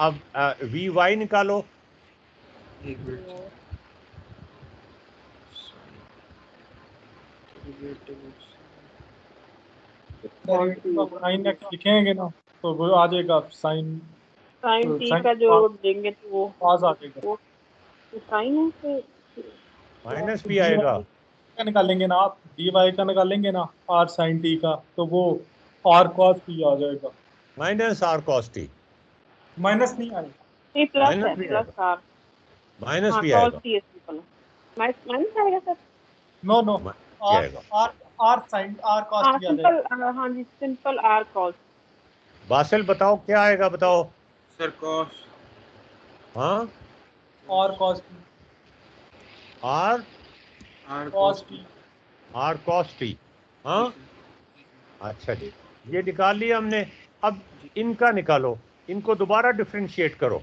अब V Y निकालो। एक मिनट। साइन एक्स लिखेंगे ना तो वो आ जाएगा साइन साइन टी का जो देंगे तो वो पास आ जाएगा। वो साइन है माइनस भी आएगा। का निकालेंगे ना आप डी वाई का निकालेंगे ना आर साइन टी का तो वो आर कॉस टी आ जाएगा। Minus R cos T minus नहीं आएगा। टी प्लस है भी प्लस आएगा। आर माइनस हाँ भी आएगा। टी है। माइनस माइनस आएगा sir? No no R R R sine R cos हाँ टी आ जाएगा। सिंपल हाँ जी सिंपल आर कॉस बासिल बताओ क्या आएगा बताओ? सर कॉस हाँ? R cos T R R cos T R cos T हाँ? अच्छा जी। ये निकाल लिया हमने। अब इनका निकालो। इनको दोबारा डिफ्रेंशिएट करो।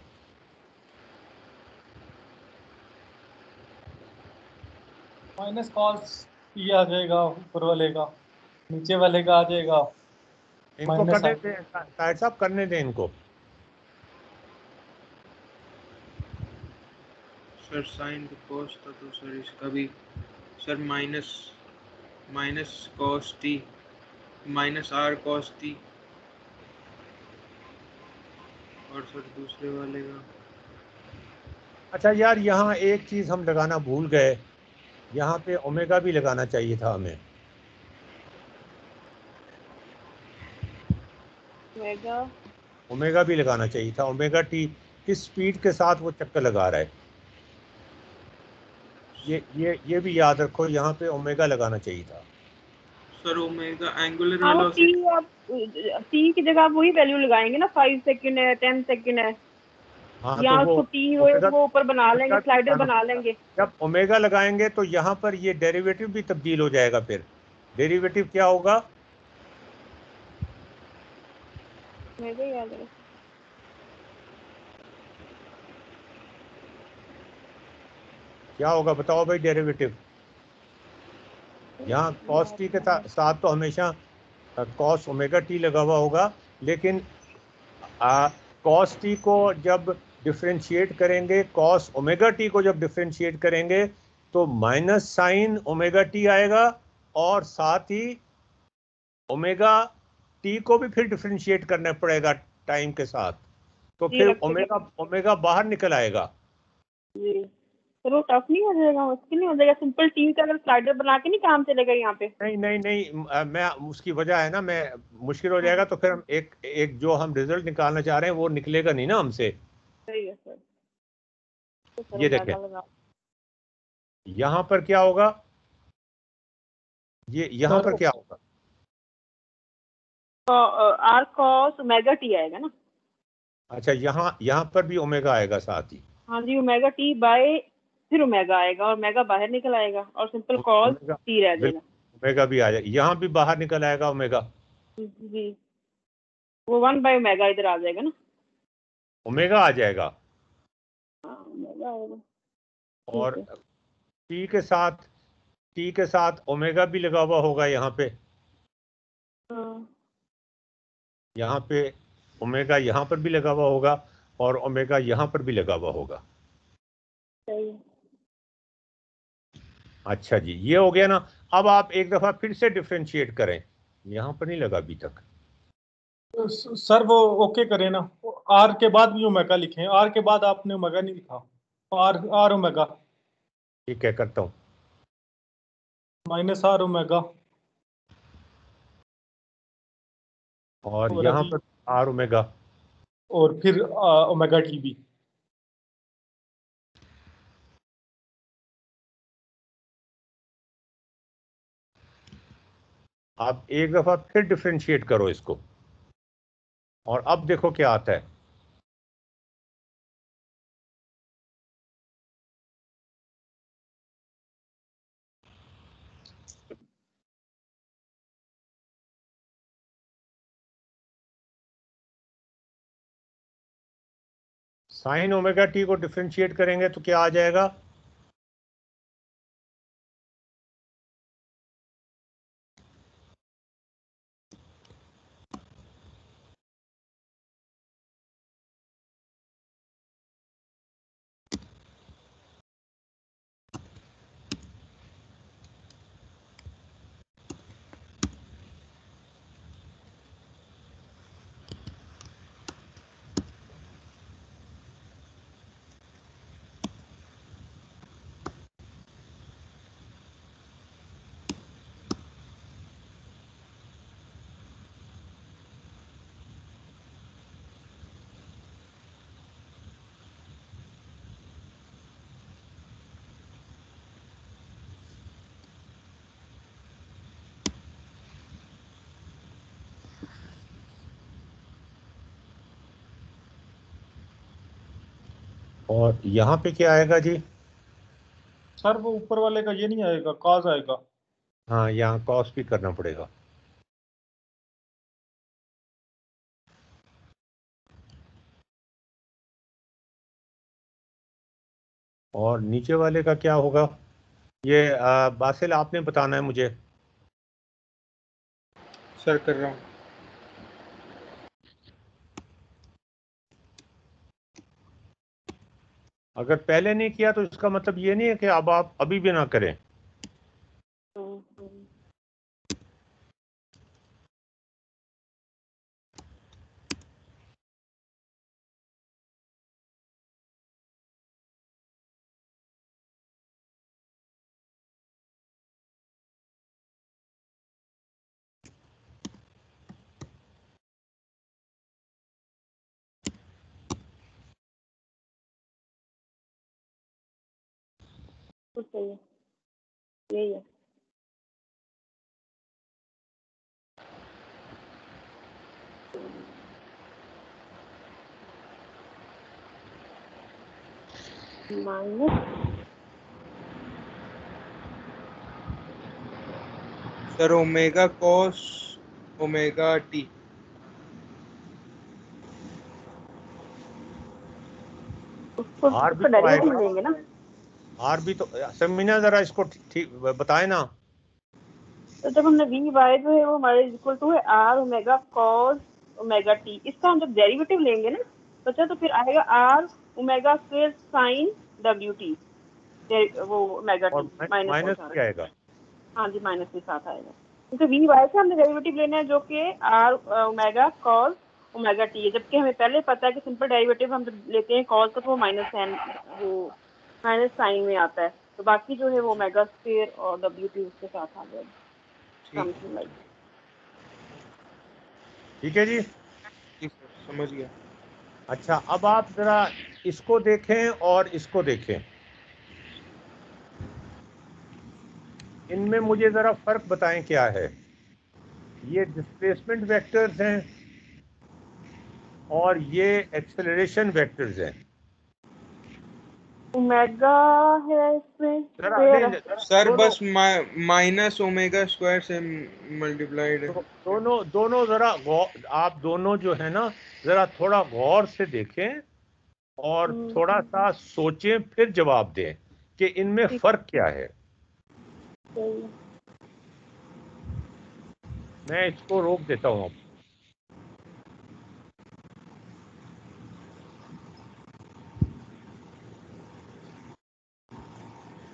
माइनस कॉस टी आ जाएगा ऊपर वाले का नीचे वाले का आ जाएगा। इनको करने। दें साहिब साहब करने दें इनको। सर साइन कॉस था तो सर इसका भी sir minus minus cos T minus R cos T और सर दूसरे वाले का। अच्छा यार यहाँ एक चीज़ हम लगाना भूल गए। यहाँ पे ओमेगा भी लगाना चाहिए था हमें। मेगा ओमेगा भी लगाना चाहिए था। ओमेगा टी किस स्पीड के साथ वो चक्कर लगा रहा है? ये ये ये भी याद रखो यहाँ पे ओमेगा लगाना चाहिए था। सर ओमेगा एंगुलर हाँ वेलोसिटी आप टी की जगह आप वही वैल्यू लगाएँगे ना फाइव सेकंड है टेन सेकंड है। हाँ या तो उसको टी हो वो ऊपर बना लेंगे स्लाइडर बना लेंगे। जब ओमेगा लगाएँगे तो यहाँ पर ये डेरिवेटिव भी तब्दील हो जाएगा फिर। डेरिवेटिव क्या होगा? ही। क्या होगा बताओ भाई डेरिवेटिव यहाँ कॉस टी के साथ तो हमेशा कॉस ओमेगा टी लगा हुआ होगा लेकिन कॉस टी को जब डिफ्रेंशिएट करेंगे कॉस ओमेगा टी को जब डिफ्रेंशिएट करेंगे तो माइनस साइन ओमेगा टी आएगा और साथ ही ओमेगा टी को भी फिर डिफ्रेंशिएट करना पड़ेगा टाइम के साथ। तो फिर ओमेगा ओमेगा बाहर निकल आएगा। वो टफ नहीं हो जाएगा मुश्किल नहीं हो जाएगा। सिंपल टी का अगर स्लाइडर बना के नहीं काम चलेगा यहाँ पे। नहीं नहीं नहीं म- मैं उसकी वजह है ना मैं मुश्किल हो जाएगा तो फिर हम एक एक जो हम रिज़ल्ट निकालना चाह रहे हैं वो निकलेगा नहीं ना हमसे। सही है सर। तो ये देखें। यहाँ पर क्या होगा? ये यहाँ पर क्या होगा तो आर कॉस ओमेगा टी आएगा ना। अच्छा यहाँ यहाँ पर भी ओमेगा आएगा साथ ही। हाँ जी ओमेगा टी बाय फिर ओमेगा आएगा और ओमेगा बाहर निकल आएगा और सिंपल कॉस टी रह जाएगा। ओमेगा भी आ जाएगा यहाँ भी बाहर निकल आएगा ओमेगा जी। वो वन बाय ओमेगा इधर आ जाएगा ना। ओमेगा आ जाएगा। हाँ और टी के साथ टी के साथ ओमेगा भी लगा हुआ होगा यहाँ पे। हाँ। यहाँ पे ओमेगा यहाँ पर भी लगा हुआ होगा और ओमेगा यहाँ पर भी लगा हुआ होगा। सही। अच्छा जी ये हो गया ना अब आप एक दफ़ा फिर से डिफ्रेंशिएट करें। यहाँ पर नहीं लगा अभी तक। सर वो ओके करें ना। आर के बाद भी ओमेगा लिखें। आर के बाद आपने ओमेगा नहीं लिखा। आर आर ओमेगा ठीक है करता हूँ? माइनस आर ओमेगा और और यहाँ पर आर ओमेगा और फिर ओमेगा टी भी आप एक दफ़ा फिर डिफ्रेंशिएट करो इसको। और अब देखो क्या आता है। साइन ओमेगा टी को डिफ्रेंशिएट करेंगे तो क्या आ जाएगा? और यहाँ पे क्या आएगा जी? सर वो ऊपर वाले का ये नहीं आएगा कॉज आएगा। हाँ यहाँ कॉस भी करना पड़ेगा। और नीचे वाले का क्या होगा? ये आ, बासिल आपने बताना है मुझे। सर कर रहा हूँ। अगर पहले नहीं किया तो इसका मतलब ये नहीं है कि अब आप अभी भी ना करें। तो सही है। यही है। Minus sir omega cos omega T. उसको R भी तो। लेंगे ना। आर भी तो समीना जरा इसको ठीक बताए ना। तो जब हमने वी वाई जो है वो हमारे इक्वल टू है R omega cos omega T इसका हम जब डेरिवेटिव लेंगे ना बच्चा तो फिर आएगा R omega square sine W T वो ओमेगा टी माइनस माइनस क्या आएगा? हाँ जी माइनस के साथ आएगा। क्योंकि वी वाई से हमने डेरिवेटिव लेना है जो कि R omega cos omega T है जबकि हमें पहले पता है कि सिंपल डेरिवेटिव हम जब लेते हैं कॉस का तो वो माइनस साइन वो माइनस साइन में आता है। तो बाकी जो है वो ओमेगा स्क्वायर और डब्ल्यू टी उसके साथ आ जाएगा ठीक। समथिंग लाइक ठीक है जी? समझ गया। अच्छा अब आप जरा इसको देखें और इसको देखें। इनमें मुझे जरा फ़र्क बताएँ क्या है। ये डिस्प्लेसमेंट वेक्टर्स हैं और ये एक्सेलरेशन वेक्टर्स हैं। ओमेगा है इसमें। सर बस माइनस ओमेगा स्क्वायर से मल्टीप्लाइड है। दोनों दोनों जरा आप दोनों जो है ना जरा थोड़ा गौर से देखें और हम्म। थोड़ा सा सोचें फिर जवाब दें कि इनमें फ़र्क क्या है। है। मैं इसको रोक देता हूँ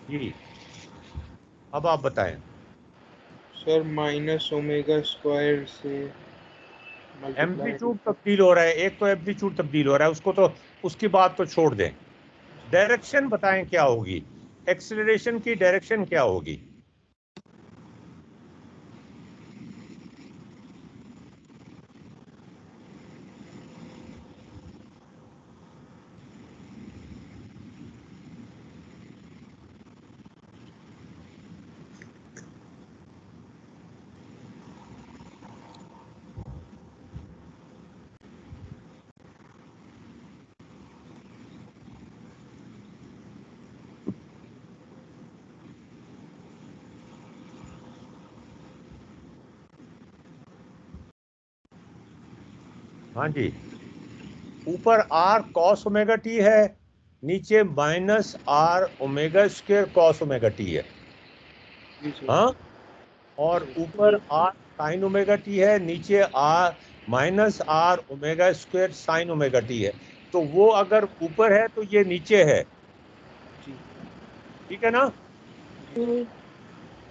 जी। अब आप बताएँ। सर माइनस ओमेगा स्क्वायर से एम्पलीट्यूड तब्दील हो रहा है। एक तो एम्पलीट्यूड तब्दील हो रहा है उसको तो उसकी बात तो छोड़ दें। डायरेक्शन बताएँ क्या होगी? एक्सेलरेशन की डायरेक्शन क्या होगी? हाँ जी। ऊपर आर कॉस ओमेगा टी है नीचे minus r omega square cos omega t है। हाँ? और ऊपर आर साइन ओमेगा टी है नीचे r minus r omega square sine omega t है। तो वो अगर ऊपर है तो ये नीचे है। ठीक है ना?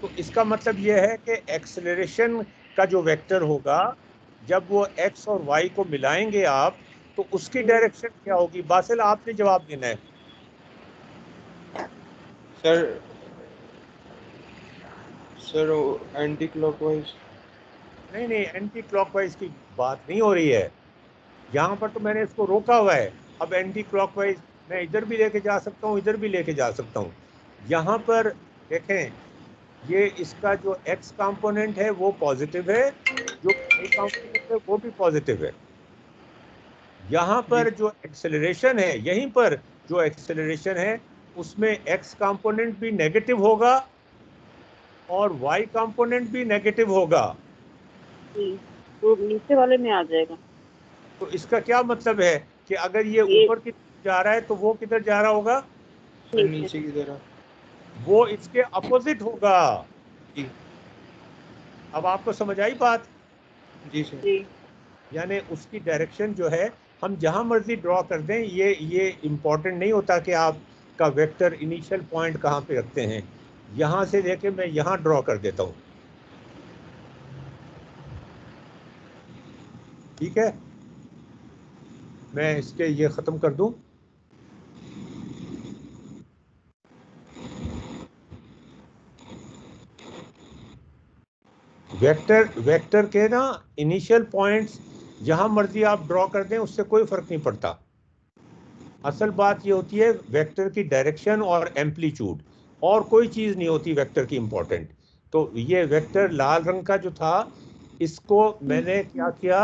तो इसका मतलब ये है कि एक्सेलरेशन का जो वेक्टर होगा जब वो एक्स और वाई को मिलाएँगे आप तो उसकी डायरेक्शन क्या होगी? बासिल आपने जवाब देना है। सर सर एंटी क्लॉकवाइज नहीं नहीं एंटी क्लॉकवाइज की बात नहीं हो रही है। यहाँ पर तो मैंने इसको रोका हुआ है। अब एंटी क्लॉकवाइज मैं इधर भी लेके जा सकता हूँ इधर भी लेके जा सकता हूँ। यहाँ पर देखें ये इसका जो एक्स कंपोनेंट है वो पॉजिटिव है। जो है वो भी पॉजिटिव है। यहाँ पर जो। एक्सेलरेशन है यहीं पर जो एक्सेलरेशन है उसमें एक्स कंपोनेंट भी नेगेटिव होगा और वाई कंपोनेंट भी नेगेटिव होगा। तो नीचे वाले में आ जाएगा। तो इसका क्या मतलब है कि अगर ये ये- ऊपर की जा रहा है तो वो किधर जा रहा होगा? नीचे की तरफ़। वो इसके अपोजिट होगा। अब आपको समझ आई बात? जी सर। जी। यानी उसकी डायरेक्शन जो है हम जहाँ मर्ज़ी ड्रॉ कर दें ये ये इम्पोर्टेंट नहीं होता कि आपका वेक्टर इनिशियल पॉइंट कहाँ पे रखते हैं। यहाँ से लेके मैं यहाँ ड्रॉ कर देता हूँ। ठीक है? मैं इसके ये ख़त्म कर दूँ। वेक्टर वेक्टर के ना इनिशियल पॉइंट्स जहाँ मर्ज़ी आप ड्रॉ कर दें उससे कोई फ़र्क नहीं पड़ता। असल बात ये होती है वेक्टर की डायरेक्शन और एम्पलीट्यूड और कोई चीज़ नहीं होती वेक्टर की इम्पोर्टेंट तो ये वेक्टर लाल रंग का जो था इसको मैंने क्या किया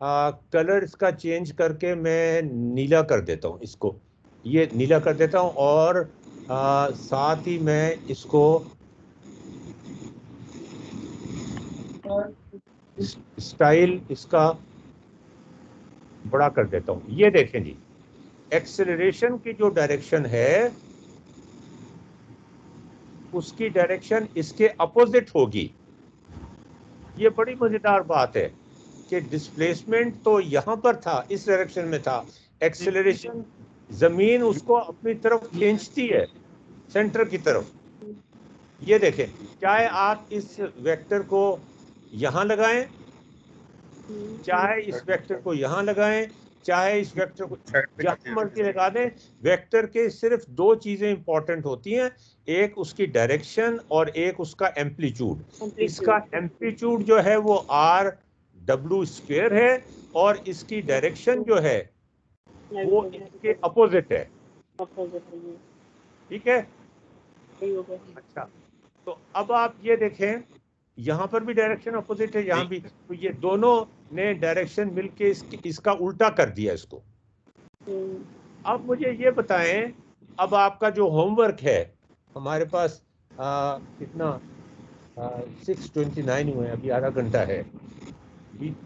आ, कलर इसका चेंज करके मैं नीला कर देता हूँ इसको। ये नीला कर देता हूँ और आ, साथ ही मैं इसको स्टाइल इसका बड़ा कर देता हूँ। ये देखें जी एक्सेलरेशन की जो डायरेक्शन है, उसकी डायरेक्शन इसके अपोजिट होगी। ये बड़ी मज़ेदार बात है कि डिस्प्लेसमेंट तो यहाँ पर था, इस डायरेक्शन में था। एक्सेलरेशन ज़मीन उसको अपनी तरफ़ खींचती है सेंटर की तरफ़। ये देखें, चाहे आप इस वेक्टर को यहाँ लगाएँ चाहे इस वेक्टर को यहाँ लगाएँ चाहे इस वेक्टर को जहाँ मर्ज़ी लगा दें वेक्टर के सिर्फ़ दो चीज़ें इंपॉर्टेंट होती हैं एक उसकी डायरेक्शन और एक उसका एम्पलीट्यूड इसका एम्पलीट्यूड जो है वो आर डब्ल्यू स्क्वेयर है और इसकी डायरेक्शन जो है वो इसके अपोजिट है. ठीक है? अच्छा तो अब आप ये देखें यहाँ पर भी डायरेक्शन अपोजिट है यहाँ भी। तो ये दोनों ने डायरेक्शन मिलके इस, इसका उल्टा कर दिया इसको। अब मुझे ये बताएँ अब आपका जो होमवर्क है हमारे पास आ, कितना सिक्स ट्वेंटी नाइन हुए अभी आधा घंटा है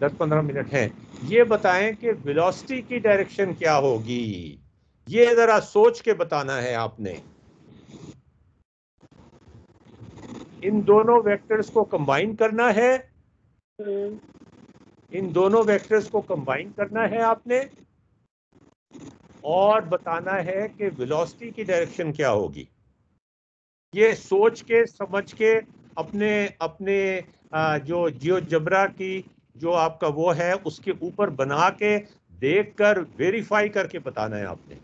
दस पंद्रह मिनट हैं। ये बताएँ कि वेलोसिटी की डायरेक्शन क्या होगी? ये जरा सोच के बताना है आपने। इन दोनों वेक्टर्स को कंबाइन करना है। इन दोनों वेक्टर्स को कंबाइन करना है आपने। और बताना है कि वेलोसिटी की डायरेक्शन क्या होगी। ये सोच के समझ के अपने अपने जो जियो जबरा की जो आपका वो है उसके ऊपर बना के देख कर वेरीफाई करके बताना है आपने।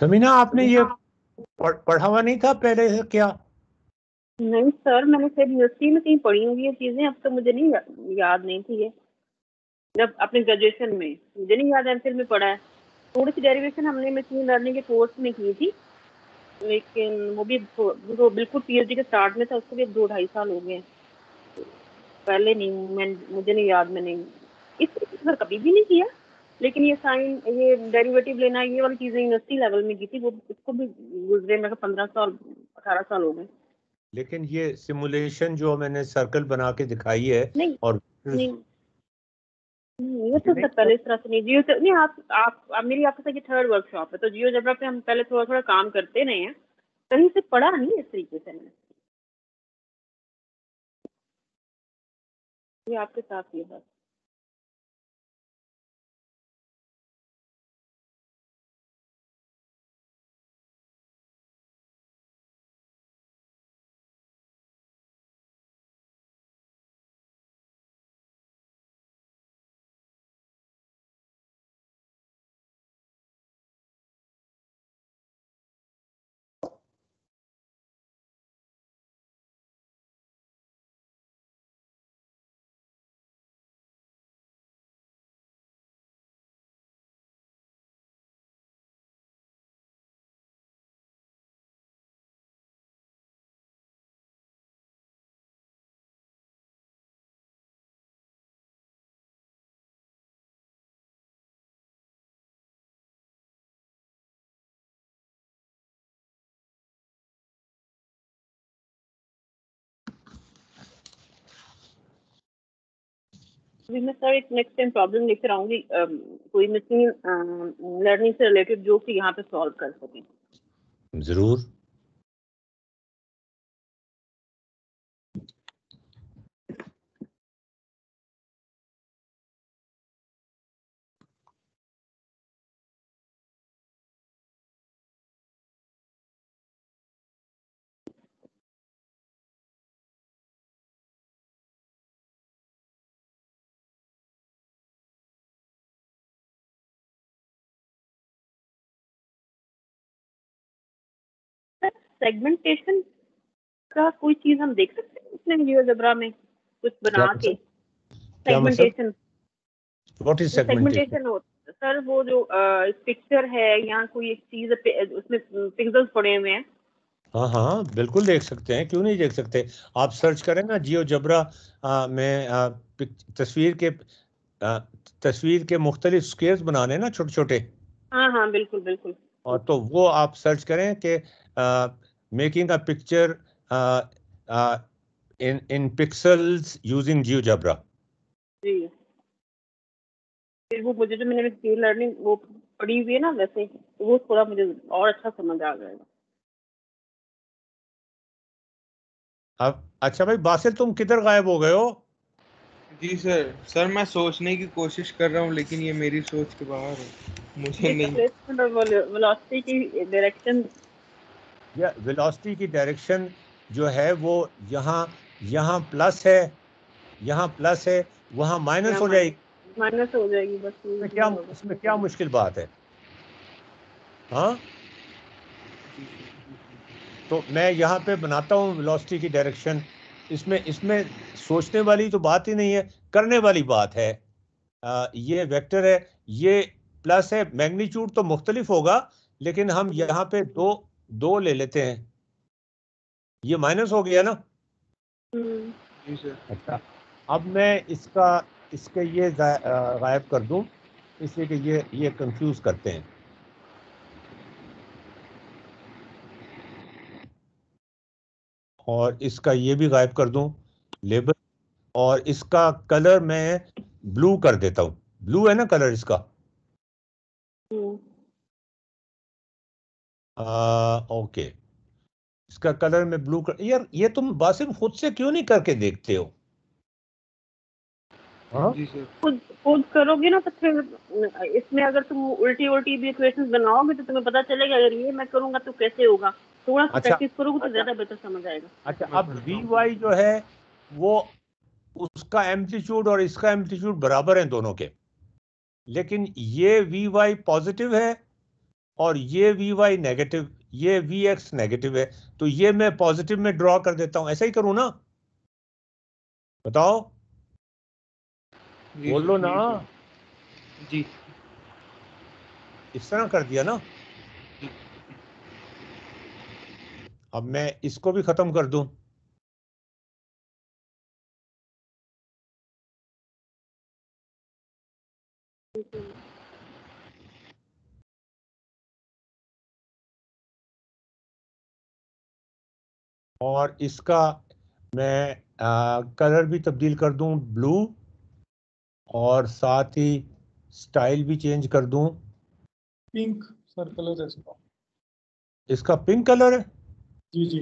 समीना आपने ये पढ़ा हुआ नहीं था पहले से क्या? नहीं सर मैंने शायद यूनिवर्सिटी में कहीं पढ़ी होंगी ये चीज़ें अब तो मुझे नहीं या, याद नहीं थी ये। जब अपने ग्रेजुएशन में मुझे नहीं याद एम में पढ़ा है। थोड़ी सी डेरिवेशन हमने मशीन लर्निंग के कोर्स में की थी लेकिन वो भी तो- बिल्कुल पीएचडी के स्टार्ट में था उसको भी अब दो ढाई साल हो गए। पहले नहीं मैं मुझे नहीं याद मैंने इस कभी भी नहीं किया। लेकिन ये साइन ये डेरिवेटिव लेना ये वाली चीज़ें यूनिवर्सिटी लेवल में की थी वो उसको भी गुजरे मेरे पंद्रह साल अठारह साल हो गए। लेकिन ये सिमुलेशन जो मैंने सर्कल बना के दिखाई है नहीं और नहीं। नहीं, ये तो सर पहले इस तरह से नहीं जियो नहीं आप आप, आप मेरी आपके साथ ये थर्ड वर्कशॉप है तो जियो जबरा पे हम पहले थोड़ा थोड़ा काम करते रहे हैं कहीं से पढ़ा नहीं इस तरीके से मैंने। ये आपके साथ ये बस अभी मैं सर एक नेक्स्ट टाइम प्रॉब्लम लेकर आऊँगी। कोई लर्निंग से रिलेटेड जो कि यहाँ पे सॉल्व कर ज़रूर। सेगमेंटेशन का कोई चीज़ हम देख सकते हैं? इसमें जियोजेब्रा में कुछ बना क्या के? Segmentation what is segmentation sir वो जो पिक्चर है या कोई एक चीज़ उसमें पिक्सेल्स पड़े हुए हैं। हाँ हाँ बिल्कुल देख सकते हैं। क्यों नहीं देख सकते? आप सर्च करें ना जियो जबरा आ, में आ, तस्वीर के आ, तस्वीर के मुख्तलिफ़ स्क्वेयर्स बनाने ना छोटे छोटे हाँ हाँ बिल्कुल बिल्कुल। और तो वो आप सर्च करें कि making a picture in in pixels using GeoGebra जी। फिर वो मुझे जो मैंने मशीन लर्निंग वो पढ़ी हुई है ना वैसे तो वो थोड़ा मुझे और अच्छा समझ आ जाएगा अब अच्छा भाई बासिल तुम किधर गायब हो गए हो? जी सर सर मैं सोचने की कोशिश कर रहा हूँ लेकिन ये मेरी सोच के बाहर है। मुझे नहीं। वेलोसिटी की डायरेक्शन या वेलोसिटी की डायरेक्शन जो है वो यहाँ यहाँ प्लस है यहाँ प्लस है वहाँ माइनस हो जाएगी। माइनस हो जाएगी बस इसमें क्या इसमें क्या मुश्किल बात है? हाँ? तो मैं यहाँ पे बनाता हूँ वेलोसिटी की डायरेक्शन इसमें इसमें सोचने वाली तो बात ही नहीं है करने वाली बात है। आ, ये वेक्टर है ये प्लस है मैग्नीट्यूड तो मुख्तलिफ़ होगा लेकिन हम यहाँ पे दो दो ले लेते हैं। ये माइनस हो गया ना? हम्म, जी सर अच्छा अब मैं इसका इसके ये गायब कर दूँ इसलिए कि ये ये कंफ्यूज करते हैं। और इसका ये भी गायब कर दूँ लेबल और इसका कलर मैं ब्लू कर देता हूँ। ब्लू है ना कलर इसका? Hmm, okay. इसका कलर में ब्लू कर यार ये तुम बासिम खुद से क्यों नहीं करके देखते हो? हाँ? जी सर। खुद खुद करोगे ना तो फिर इसमें अगर तुम उल्टी उल्टी भी इक्वेशंस बनाओगे तो तुम्हें पता चलेगा अगर ये मैं करूँगा तो कैसे होगा? थोड़ा सा अच्छा, प्रैक्टिस करोगे तो ज़्यादा बेहतर समझ आएगा। अच्छा अब वी वाई जो है वो उसका एम्पलीट्यूड और इसका एम्पलीट्यूड बराबर हैं दोनों के। लेकिन ये वी वाई पॉजिटिव है और ये वी वाई नेगेटिव ये वी एक्स नेगेटिव है तो ये मैं पॉजिटिव में ड्रॉ कर देता हूँ। ऐसा ही करूँ ना? बताओ। बोलो सर, ना। जी इस तरह कर दिया ना? अब मैं इसको भी खत्म कर दूँ। और इसका मैं आ, कलर भी तब्दील कर दूँ ब्लू और साथ ही स्टाइल भी चेंज कर दूँ। पिंक सर कलर है इसका। इसका पिंक कलर है? जी जी।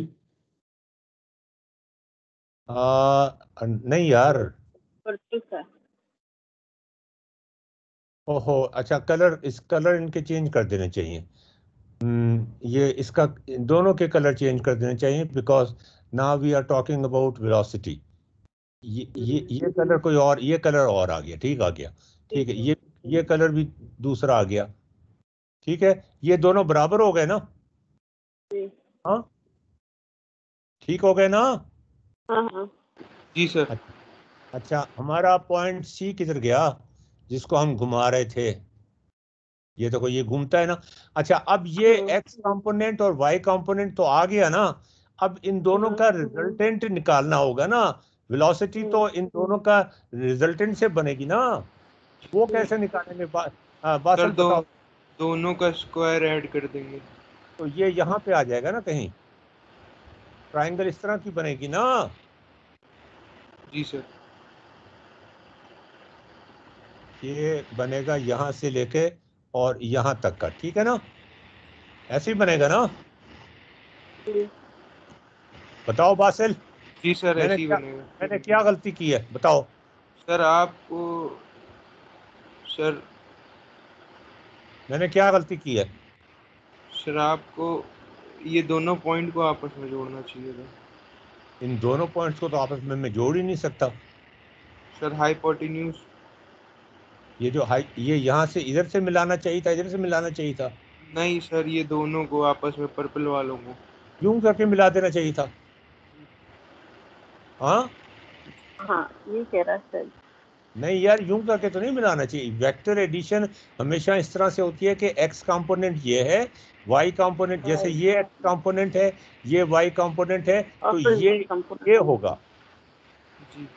आ, नहीं यार। ओहो अच्छा कलर इस कलर इनके चेंज कर देने चाहिए। ये इसका दोनों के कलर चेंज कर देने चाहिए because now we are talking about velocity ये ये ये कलर कोई और ये कलर और आ गया ठीक आ गया। ठीक है ये ये कलर भी दूसरा आ गया। ठीक है ये दोनों बराबर हो गए ना? हाँ? ठीक हो गए ना? हाँ हाँ। जी सर। अच्छा हमारा पॉइंट सी किधर गया जिसको हम घुमा रहे थे? ये देखो ये घूमता है ना। अच्छा अब ये हाँ। एक्स कंपोनेंट और वाई कंपोनेंट तो आ गया ना। अब इन दोनों हाँ। का रिजल्टेंट निकालना होगा ना। वेलोसिटी तो इन दोनों का रिजल्टेंट से बनेगी ना। वो कैसे निकालेंगे? बा, आ, दो दोनों का स्क्वायर ऐड कर देंगे। तो ये यहाँ पे आ जाएगा ना कहीं। ट्राइंगल इस तरह की बनेगी ना। जी सर। ये बनेगा यहाँ से लेके और यहाँ तक का ठीक है ना? ऐसे ही बनेगा ना? बताओ बासिल। जी सर मैंने ऐसे ही क्या- मैंने क्या गलती की है? बताओ। सर आपको सर। मैंने क्या गलती की है? सर आपको ये दोनों पॉइंट को आपस में जोड़ना चाहिए था। इन दोनों पॉइंट्स को तो आपस में मैं जोड़ ही नहीं सकता। सर हाइपोटेन्यूज ये जो हाई ये यहाँ से इधर से मिलाना चाहिए था इधर से मिलाना चाहिए था? नहीं सर ये दोनों को आपस में पर्पल वालों को। यूँ करके मिला देना चाहिए था? हाँ? हाँ ये कह रहा सर। नहीं यार यूँ करके तो नहीं मिलाना चाहिए। वेक्टर एडिशन हमेशा इस तरह से होती है कि एक्स कंपोनेंट ये है वाई कंपोनेंट जैसे ये एक्स कंपोनेंट है ये वाई कंपोनेंट है तो ये ये होगा। जी।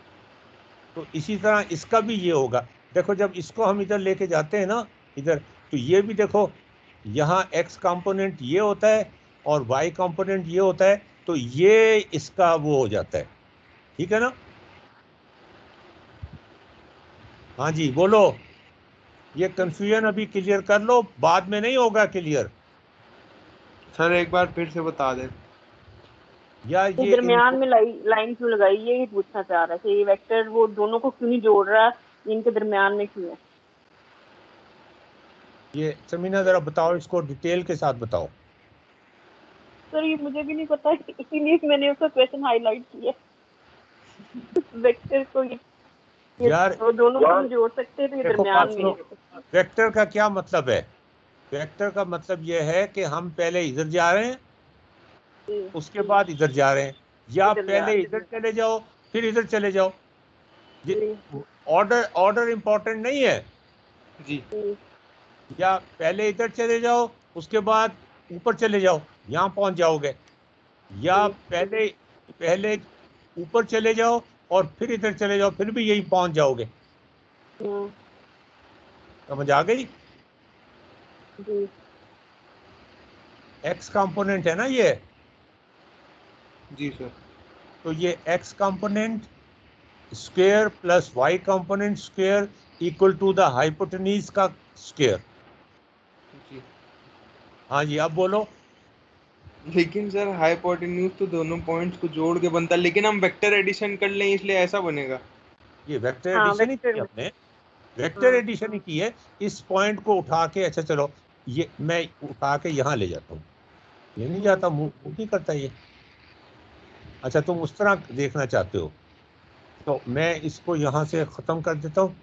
तो इसी तरह इसका भी ये होगा। देखो जब इसको हम इधर लेके जाते हैं ना इधर तो ये भी देखो यहाँ एक्स कंपोनेंट ये होता है और वाई कंपोनेंट ये होता है तो ये इसका वो हो जाता है। ठीक है ना? हाँ जी बोलो। ये कंफ्यूजन अभी क्लियर कर लो बाद में नहीं होगा क्लियर सर एक बार फिर से बता दें। या ये दरमियान में लाइन क्यों लगाई? ये ही पूछना चाह रहा था ये वेक्टर वो दोनों को क्यों नहीं जोड़ रहा? इनके दरमियान में क्यों है। ये समीना जरा बताओ इसको डिटेल के साथ बताओ। सर ये मुझे भी नहीं पता इसीलिए मैंने उसका क्वेश्चन हाईलाइट किया। वेक्टर को यार- वो दोनों को हम जोड़ सकते हैं तो दरमियान में वेक्टर का क्या मतलब है? वेक्टर का मतलब यह है कि हम पहले इधर जा रहे हैं उसके बाद इधर जा रहे हैं। या पहले इधर चले जाओ फिर इधर चले जाओ। ऑर्डर ऑर्डर इंपॉर्टेंट नहीं है। जी। जी, या पहले इधर चले जाओ उसके बाद ऊपर चले जाओ यहाँ पहुँच जाओगे। या पहले पहले ऊपर चले जाओ और फिर इधर चले जाओ फिर भी यही पहुँच जाओगे। हम्म, समझ आ गई? एक्स कंपोनेंट है ना ये? जी सर तो ये x component square plus y component square equal to the hypotenuse का स्क्वायर हाँ जी अब बोलो। लेकिन सर हाइपोटेन्यूज तो दोनों पॉइंट्स को जोड़ के बनता है लेकिन हम वेक्टर एडिशन कर लें इसलिए ऐसा बनेगा। ये वेक्टर हाँ, एडिशन ही की vector- हमने। वेक्टर हाँ। एडिशन ही की है। इस पॉइंट को उठा के अच्छा चलो ये मैं उठा के यहाँ ले जाता हूँ। ये नहीं जाता मुँह मुँह नहीं करता ये। अच्छा तुम उस तरह देखना चाहते हो। तो मैं इसको यहाँ से ख़त्म कर देता हूँ।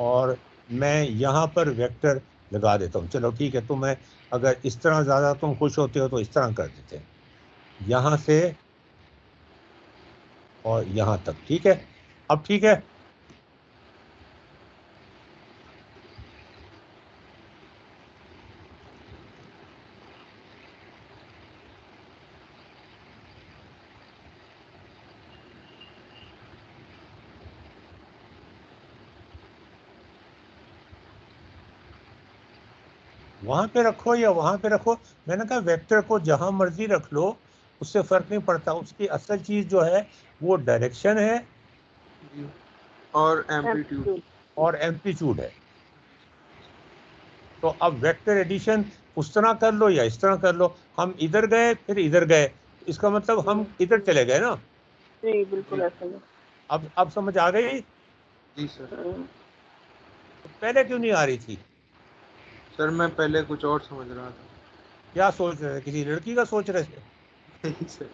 और मैं यहाँ पर वेक्टर लगा देता हूँ। चलो ठीक है तो मैं अगर इस तरह ज़्यादा तुम खुश होते हो तो इस तरह कर देते हैं। यहाँ से और यहाँ तक, ठीक है? अब ठीक है वहाँ पे रखो या वहाँ पे रखो। मैंने कहा वेक्टर को जहाँ मर्ज़ी रख लो उससे फ़र्क नहीं पड़ता। उसकी असल चीज़ जो है वो डायरेक्शन है और एम्पलीट्यूड और एम्पलीट्यूड है। तो अब वेक्टर एडिशन उस तरह कर लो या इस तरह कर लो। हम इधर गए फिर इधर गए। इसका मतलब हम इधर चले गए ना? जी बिल्कुल ऐसा अब अब समझ आ गई? जी सर। हम्म, पहले क्यों नहीं आ रही थी? सर मैं पहले कुछ और समझ रहा था। क्या सोच रहे थे किसी लड़की का सोच रहे थे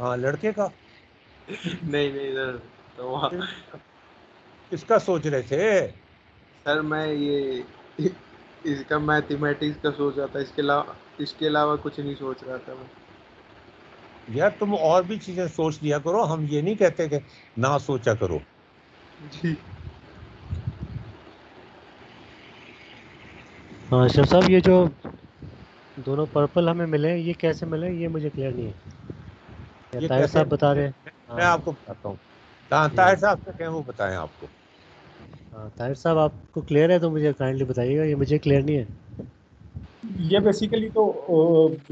हाँ लड़के का? नहीं नहीं सर तो वहाँ किसका सोच रहे थे? सर मैं ये इसका मैथमेटिक्स का सोच रहा था। इसके अलावा इसके अलावा कुछ नहीं सोच रहा था मैं। यार तुम और भी चीज़ें सोच लिया करो। हम ये नहीं कहते कि ना सोचा करो। जी। हाँ अशरफ साहब ये जो दोनों पर्पल हमें मिले ये कैसे मिले ये मुझे क्लियर नहीं है। ताहिर साहब बता रहे हैं। मैं हाँ, आपको बताता हूँ ताहिर साहब से कहें वो बताएँ आपको। हाँ, ताहिर साहब आपको क्लियर है तो मुझे काइंडली बताइएगा ये मुझे क्लियर नहीं है। ये बेसिकली तो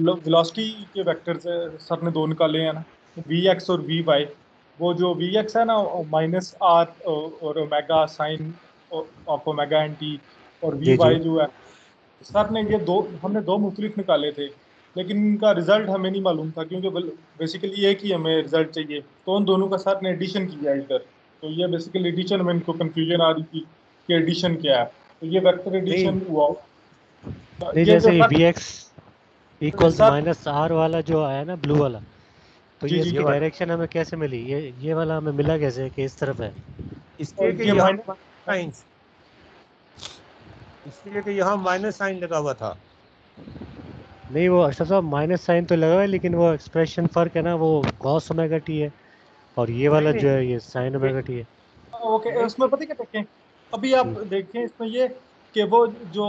वेलोसिटी के वेक्टर्स सर ने दो निकाले हैं ना वी एक्स और वी वाई वो जो वी एक्स है ना माइनस आर और omega sine of omega n t और वी वाई जो है सर ने ये दो हमने दो मुख्तलिफ़ निकाले थे लेकिन इनका रिज़ल्ट हमें नहीं मालूम था क्योंकि बेसिकली एक ही हमें रिज़ल्ट चाहिए तो उन दोनों का सर ने एडिशन किया इधर। तो ये बेसिकली एडिशन में इनको कंफ्यूजन आ रही थी कि एडिशन क्या है। तो ये वेक्टर एडिशन हुआ। नहीं ये जैसे एक्स इक्वल्स माइनस आर वाला जो आया ना ब्लू वाला तो जी, ये जी, इसकी ये डायरेक्शन हमें कैसे मिली? ये ये वाला हमें मिला कैसे कि इस तरफ़ है? और कि ये minus- साइन इसलिए कि यहाँ माइनस साइन लगा हुआ था। नहीं वो अशरफ साहब माइनस साइन तो लगा हुआ है लेकिन वो एक्सप्रेशन फ़र्क है ना वो कॉस ओमेगा टी है और ये वाला जो है ये साइन ओमेगा टी है। ओके उसमें पता क्या देखें? अभी आप देखें इसमें ये कि वो जो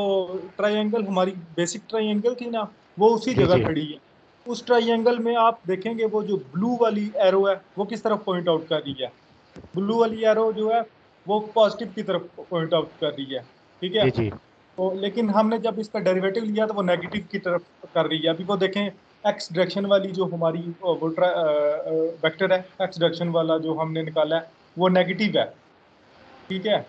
ट्रायंगल हमारी बेसिक ट्रायंगल थी ना वो उसी जगह खड़ी है। उस ट्रायंगल में आप देखेंगे वो जो ब्लू वाली एरो है वो किस तरफ़ पॉइंट आउट कर रही है? ब्लू वाली एरो जो है वो पॉजिटिव की तरफ़ पॉइंट आउट कर रही है ठीक है? जी जी। तो लेकिन हमने जब इसका डेरिवेटिव लिया तो वो नेगेटिव की तरफ़ कर रही है। अभी वो देखें एक्स डायरेक्शन वाली जो हमारी वो वेक्टर है एक्स डायरेक्शन वाला जो हमने निकाला है, वो नेगेटिव है। ठीक है?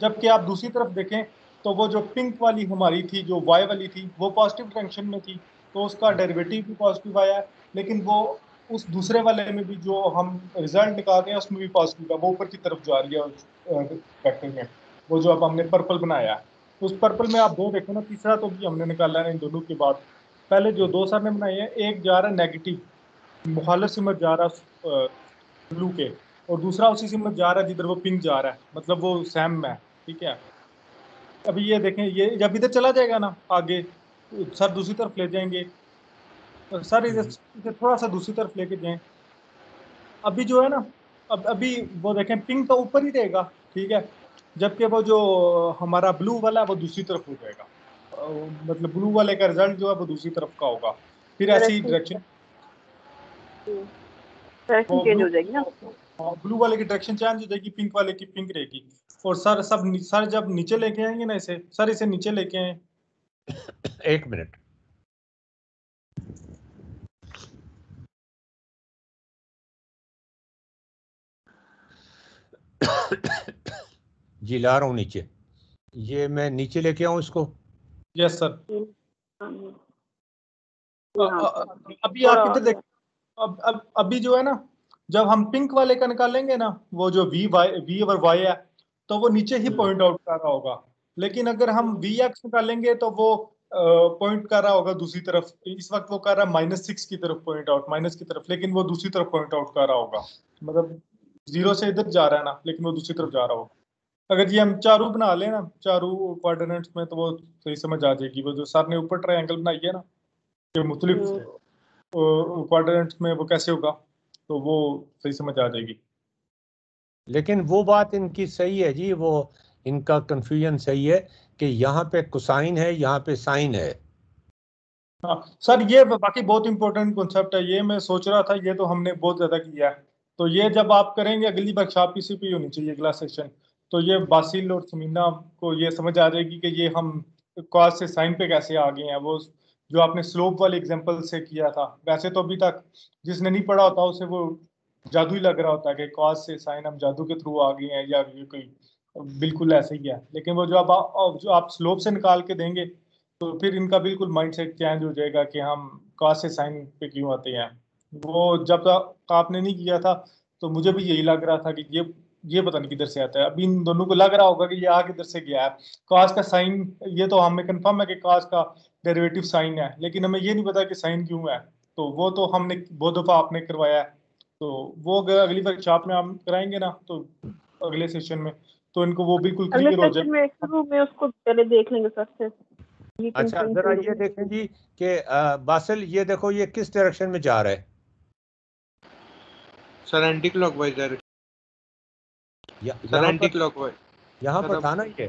जबकि आप दूसरी तरफ़ देखें तो वो जो पिंक वाली हमारी थी, जो वाई वाली थी, वो पॉजिटिव डायरेक्शन में थी तो उसका डेरिवेटिव भी पॉजिटिव आया लेकिन वो उस दूसरे वाले में भी जो हम रिज़ल्ट निकाल रहे हैं, उसमें भी पॉजिटिव है। वो ऊपर की तरफ़ जा रही है में। वो जो अब हमने पर्पल बनाया है। उस पर्पल में आप दो देखो ना तीसरा तो भी हमने निकाला है इन दोनों के बाद। पहले जो दो सर ने बनाए हैं एक जा रहा है नेगेटिव मुखालफ सिमत जा रहा है ब्लू के और दूसरा उसी सिमत जा रहा है जिधर वो पिंक जा रहा है मतलब वो सैम में है ठीक है? अभी ये देखें ये जब इधर चला जाएगा ना आगे सर दूसरी तरफ़ ले जाएँगे। तो सर इधर इधर थोड़ा सा दूसरी तरफ़ लेके जाएँ। अभी जो है ना अब अभी वो देखें पिंक तो ऊपर ही रहेगा ठीक है? जबकि वो जो हमारा ब्लू वाला है वो दूसरी तरफ़ हो जाएगा। मतलब ब्लू वाले का रिज़ल्ट जो है वो दूसरी तरफ़ का होगा। फिर ऐसी डायरेक्शन डायरेक्शन चेंज हो जाएगी ना? ब्लू वाले की डायरेक्शन चेंज हो जाएगी पिंक वाले की पिंक रहेगी। और सर सब सर जब नीचे लेके आएँगे ना इसे सर इसे नीचे लेके आए। एक मिनट। जी ला रहा हूँ नीचे। ये मैं नीचे लेके आऊँ इसको? यस सर हाँ, अभी आप इधर देख अब अब अभी जो है ना जब हम पिंक वाले का निकालेंगे ना वो जो वी वाई वी और वाई है तो वो नीचे ही पॉइंट आउट कर रहा होगा। लेकिन अगर हम वी एक्स निकालेंगे तो वो पॉइंट कर रहा होगा दूसरी तरफ़। इस वक्त वो कर रहा है माइनस सिक्स की तरफ़ पॉइंट आउट माइनस की तरफ़। लेकिन वो दूसरी तरफ़ पॉइंट आउट कर रहा होगा। मतलब ज़ीरो से इधर जा रहा है ना लेकिन वो दूसरी तरफ़ जा रहा होगा। अगर ये हम चारू बना लें ना चारू कोऑर्डिनेट्स में तो वो सही समझ आ जाएगी। वो जो सर ने ऊपर ट्रायंगल बनाई है ना ये मुख्तलिफ़ क्वाड्रेंट्स में वो कैसे होगा तो वो सही समझ आ जाएगी। लेकिन वो बात इनकी सही है जी वो इनका कंफ्यूजन सही है कि यहाँ पे कोसाइन है यहाँ पे साइन है। हाँ सर ये बाकी बहुत इंपॉर्टेंट कॉन्सेप्ट है। ये मैं सोच रहा था ये तो हमने बहुत ज़्यादा किया है। तो ये जब आप करेंगे अगली वर्कशॉप इसी पे होनी चाहिए अगला सेशन तो ये बासिल और समीना को ये समझ आ जाएगी कि ये हम कॉज से साइन पे कैसे आ गए हैं। वो जो आपने स्लोप वाले एग्जांपल से किया था, वैसे तो अभी तक जिसने नहीं पढ़ा होता उसे वो जादू ही लग रहा होता है कि कॉस से साइन हम जादू के थ्रू आ गए हैं या ये कोई बिल्कुल ऐसे ही है। लेकिन वो जो आप जो आप स्लोप से निकाल के देंगे तो फिर इनका बिल्कुल माइंडसेट चेंज हो जाएगा कि हम कॉस से साइन पे क्यों आते हैं। वो जब तक आपने नहीं किया था तो मुझे भी यही लग रहा था कि ये ये पता नहीं किधर से आता है। अभी इन दोनों को लग रहा होगा कि ये आ किधर से गया है। कास का साइन ये तो हमें कंफर्म है कि कास का डेरिवेटिव साइन है लेकिन हमें ये नहीं पता कि साइन क्यों है। तो वो तो हमने बहुत दफ़ा आपने करवाया है। तो वो अगर अगली वर्कशॉप में हम कराएँगे ना तो अगले सेशन में तो इनको वो बिल्कुल क्लियर हो जाए। में उसको पहले देख लेंगे सर से अच्छा जरा ये देखें जी कि बासिल ये देखो ये किस डायरेक्शन में जा रहा है? Sir anticlockwise sir anticlockwise यहाँ पर था ना ये?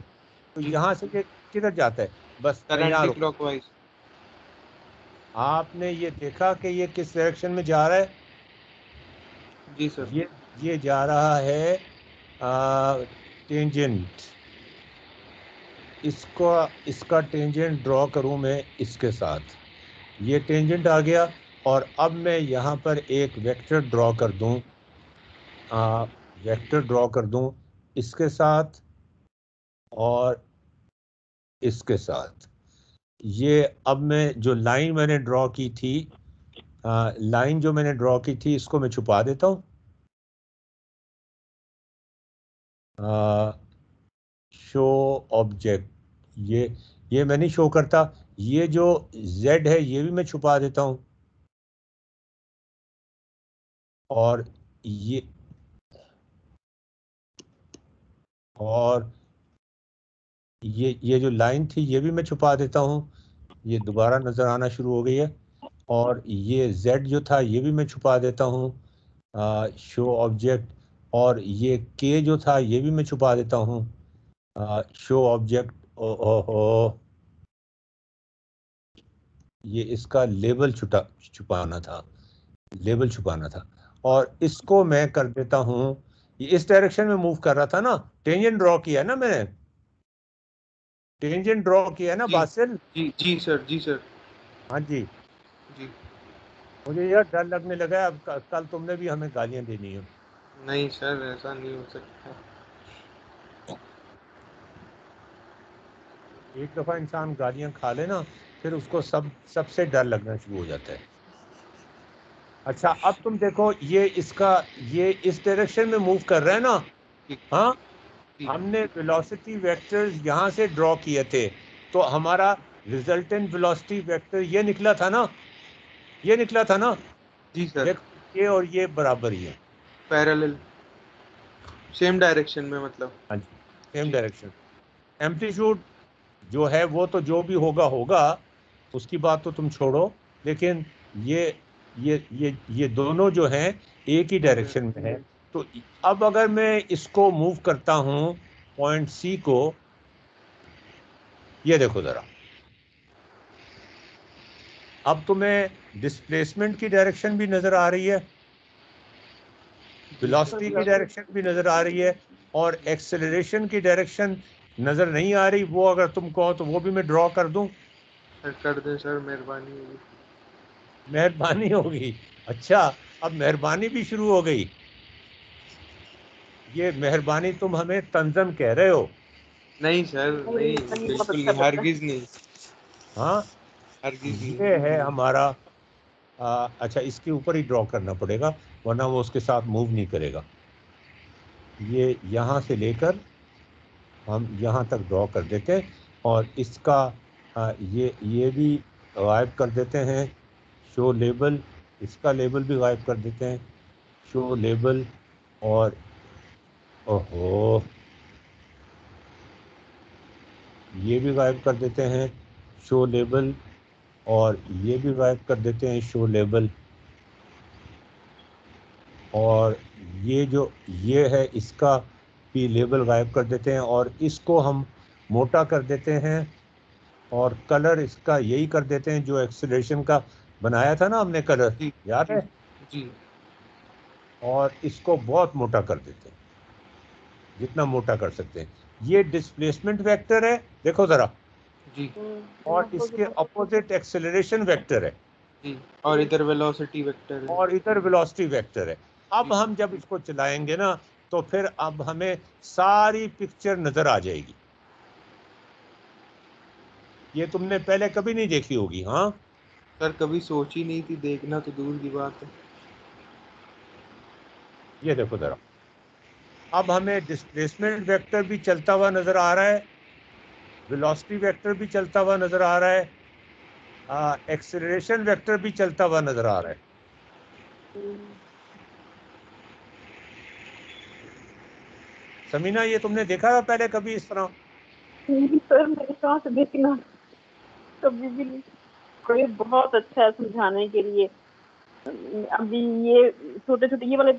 तो यहाँ से किधर जाता है? बस क्लॉकवाइज आपने ये देखा कि ये किस डायरेक्शन में जा रहा है? जी सर। ये ये जा रहा है टेंजेंट इसको इसका टेंजेंट ड्रॉ करूँ मैं इसके साथ। ये टेंजेंट आ गया और अब मैं यहाँ पर एक वेक्टर ड्रॉ कर दूँ। वेक्टर ड्रॉ कर दूँ इसके साथ और इसके साथ। ये अब मैं जो लाइन मैंने ड्रॉ की थी लाइन जो मैंने ड्रॉ की थी, इसको मैं छुपा देता हूँ। शो ऑब्जेक्ट ये ये मैं नहीं शो करता। ये जो z है, ये भी मैं छुपा देता हूँ। और ये और ये ये जो लाइन थी, ये भी मैं छुपा देता हूँ। ये दोबारा नज़र आना शुरू हो गई है। और ये z जो था, ये भी मैं छुपा देता हूँ। शो ऑब्जेक्ट और ये k जो था, ये भी मैं छुपा देता हूँ। शो ऑब्जेक्ट ओ ओहो ये इसका लेबल छुटा, छुपाना था। लेबल छुपाना था। और इसको मैं कर देता हूँ ये इस डायरेक्शन में मूव कर रहा था ना। टेंजेंट ड्रॉ किया ना मैंने। टेंजेंट ड्रॉ किया ना बासिल जी जी सर जी सर। हाँ जी। जी। मुझे यार डर लगने लगा अब कल तुमने भी हमें गालियाँ देनी है। नहीं सर ऐसा नहीं हो सकता। एक दफ़ा इंसान गालियाँ खा लेना फिर उसको सब सबसे डर लगना शुरू हो जाता है। अच्छा अब तुम देखो ये इसका ये इस डायरेक्शन में मूव कर रहा है ना? हाँ? हमने वेलोसिटी वेक्टर्स यहाँ से ड्रॉ किए थे। तो हमारा रिजल्टेंट वेलोसिटी वेक्टर ये निकला था ना? ये निकला था ना? जी सर ये और ये बराबर ही है। पैरेलल सेम डायरेक्शन में मतलब. हाँ जी सेम डायरेक्शन एम्पलीट्यूड जो है वो तो जो भी होगा होगा। उसकी बात तो तुम छोड़ो। लेकिन ये ये ये ये दोनों जो हैं एक ही डायरेक्शन में है। तो अब अगर मैं इसको मूव करता हूँ पॉइंट सी को, ये देखो ज़रा। अब तुम्हें डिस्प्लेसमेंट की डायरेक्शन भी नज़र आ रही है वेलोसिटी की डायरेक्शन भी नज़र आ रही है, और एक्सेलरेशन की डायरेक्शन नज़र नहीं आ रही, वो अगर तुम कहो तो वो भी मैं ड्रॉ कर दूँ। कर दे सर, मेहरबानी। मेहरबानी होगी। अच्छा अब मेहरबानी भी शुरू हो गई। ये मेहरबानी तुम हमें तंजम कह रहे हो। नहीं सर नहीं बिल्कुल हरगिज नहीं। हाँ? हरगिज ये है हमारा आ, अच्छा इसके ऊपर ही ड्रॉ करना पड़ेगा वरना वो उसके साथ मूव नहीं करेगा। ये यहाँ से लेकर हम यहाँ तक ड्रॉ कर देते हैं और इसका आ, ये ये भी गायब कर देते हैं। शो लेबल, इसका लेबल भी गायब कर देते हैं। शो लेबल और, ओहो। ये भी गायब कर देते हैं, शो लेबल और ये भी गायब कर देते हैं, शो लेबल। और ये जो, ये है, इसका भी लेबल गायब कर देते हैं और इसको हम मोटा कर देते हैं और कलर इसका यही कर देते हैं जो एक्सलेशन का बनाया था ना हमने कलर। याद है? जी। और इसको बहुत मोटा कर देते हैं। जितना मोटा कर सकते हैं। ये डिस्प्लेसमेंट वेक्टर है। देखो ज़रा। जी। हम्म, और इसके अपोजिट एक्सेलरेशन वेक्टर है। जी। और इधर वेलोसिटी वेक्टर है। और इधर वेलोसिटी वेक्टर है। अब हम जब इसको चलाएँगे ना तो फिर अब हमें सारी पिक्चर नज़र आ जाएगी। ये तुमने पहले कभी नहीं देखी होगी हाँ? सर कभी सोची नहीं थी देखना तो दूर की बात है। ये देखो जरा। अब हमें डिस्प्लेसमेंट वेक्टर भी चलता हुआ नज़र आ रहा है वेलोसिटी वेक्टर भी चलता हुआ नज़र आ रहा है एक्सेलरेशन वेक्टर भी चलता हुआ नज़र आ रहा है। समीना ये तुमने देखा था पहले कभी इस तरह? नहीं सर मेरे कहाँ से देखना कभी भी नहीं। कोई बहुत अच्छा है समझाने के लिए। अभी ये छोटे छोटे ये वाले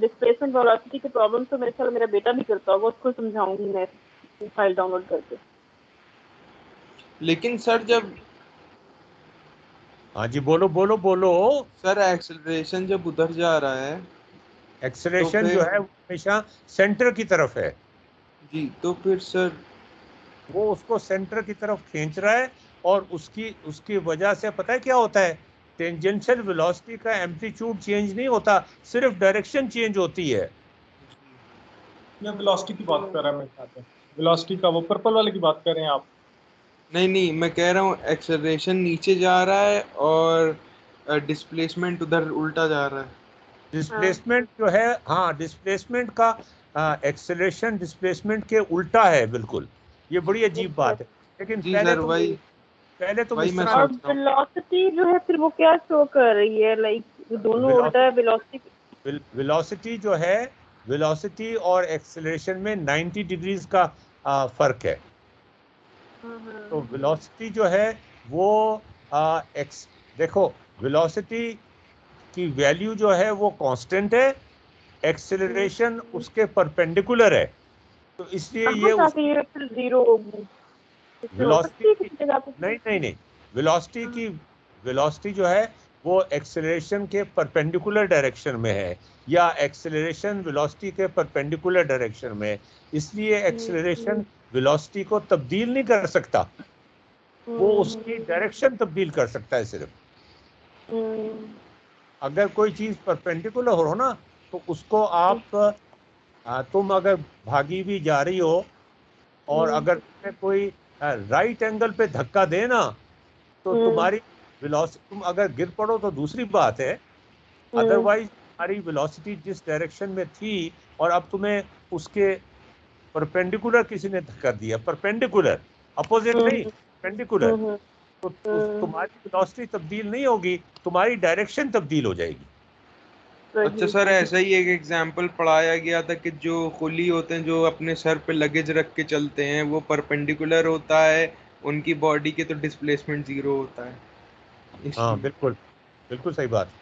डिस्प्लेसमेंट वेलोसिटी के प्रॉब्लम तो मेरे ख्याल मेरा बेटा भी करता होगा उसको समझाऊँगी मैं फ़ाइल डाउनलोड करके। लेकिन सर जब हाँ जी बोलो बोलो बोलो। सर एक्सेलरेशन जब उधर जा रहा है एक्सेलरेशन तो जो है हमेशा सेंटर की तरफ़ है। जी तो फिर सर वो उसको सेंटर की तरफ़ खींच रहा है और उसकी उसकी वजह से पता है क्या होता है? टेंजेंशियल वेलोसिटी का एम्पलीट्यूड चेंज नहीं होता सिर्फ़ डायरेक्शन चेंज होती है। ये वेलोसिटी की बात कर रहा है मैं चाहते हैं वेलोसिटी का वो पर्पल वाले की बात कर रहे हैं आप। नहीं नहीं मैं कह रहा हूँ एक्सेलरेशन नीचे जा रहा है और डिस्प्लेसमेंट उधर उल्टा जा रहा है। डिस्प्लेसमेंट जो है हाँ डिस्प्लेसमेंट का एक्सेलरेशन डिस्प्लेसमेंट के उल्टा है बिल्कुल। ये बड़ी अजीब बात है। लेकिन पहले वही। पहले वही मैं और सोचता हूँ। वेलोसिटी जो है फिर वो क्या शो कर रही है? लाइक दोनों उल्टा है वेलोसिटी वेलोसिटी जो है वेलोसिटी और एक्सेलरेशन में 90 डिग्रीज का आ, फ़र्क है। तो वेलोसिटी जो है वो आ, एक्स देखो वेलोसिटी की वैल्यू जो है वो कांस्टेंट है एक्सेलरेशन उसके परपेंडिकुलर है। तो इसलिए ये उस, जाके ये ज़ीरो हो है पे? नहीं नहीं नहीं। वेलोसिटी की वेलोसिटी जो है वो एक्सेलरेशन के परपेंडिकुलर डायरेक्शन में है या एक्सेलरेशन वेलोसिटी के परपेंडिकुलर डायरेक्शन में इसलिए एक्सेलरेशन वेलोसिटी को तब्दील नहीं कर सकता। वो हम्म, उसकी डायरेक्शन तब्दील कर सकता है सिर्फ़। हम्म, अगर कोई चीज़ परपेंडिकुलर हो ना तो उसको आप तुम अगर भागी भी जा रही हो और हम्म। अगर कोई राइट एंगल पे धक्का देना तो हम्म। तुम्हारी वेलोसिटी तुम अगर गिर पड़ो तो दूसरी बात है हम्म, अदरवाइज़ तुम्हारी वेलोसिटी जिस डायरेक्शन में थी और अब तुम्हें उसके परपेंडिकुलर किसी ने धक्का दिया परपेंडिकुलर अपोजिट हम्म, नहीं परपेंडिकुलर हम्म, तो हम्म। तुम्हारी वेलोसिटी तब्दील नहीं होगी तुम्हारी डायरेक्शन तब्दील हो जाएगी अच्छा सर ऐसा ही एक एग्जांपल पढ़ाया गया था कि जो कुली होते हैं जो अपने सर पे लगेज रख के चलते हैं वो परपेंडिकुलर होता है उनकी बॉडी के तो डिस्प्लेसमेंट ज़ीरो होता है। हाँ बिल्कुल बिल्कुल सही बात।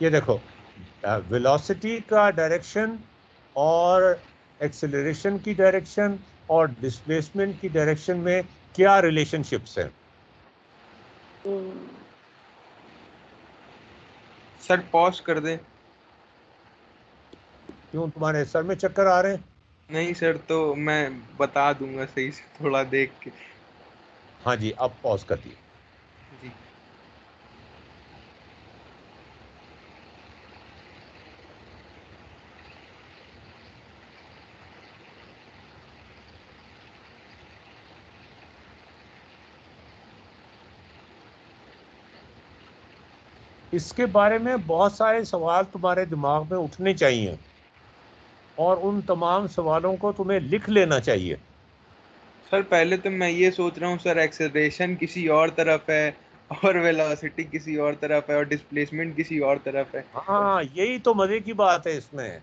ये देखो वेलोसिटी का डायरेक्शन और एक्सेलरेशन की डायरेक्शन और डिस्प्लेसमेंट की डायरेक्शन में क्या रिलेशनशिप्स हैं? हम्म, सर पॉज कर दे। क्यों? तुम्हारे सर में चक्कर आ रहे हैं? नहीं सर तो मैं बता दूँगा सही से थोड़ा देख के। हाँ जी अब पॉज कर दिए। जी। इसके बारे में बहुत सारे सवाल तुम्हारे दिमाग में उठने चाहिए और उन तमाम सवालों को तुम्हें लिख लेना चाहिए। सर पहले तो मैं ये सोच रहा हूँ सर एक्सेलरेशन किसी और तरफ़ है और वेलोसिटी किसी और तरफ़ है और डिस्प्लेसमेंट किसी और तरफ़ है। हाँ यही तो मज़े की बात है इसमें।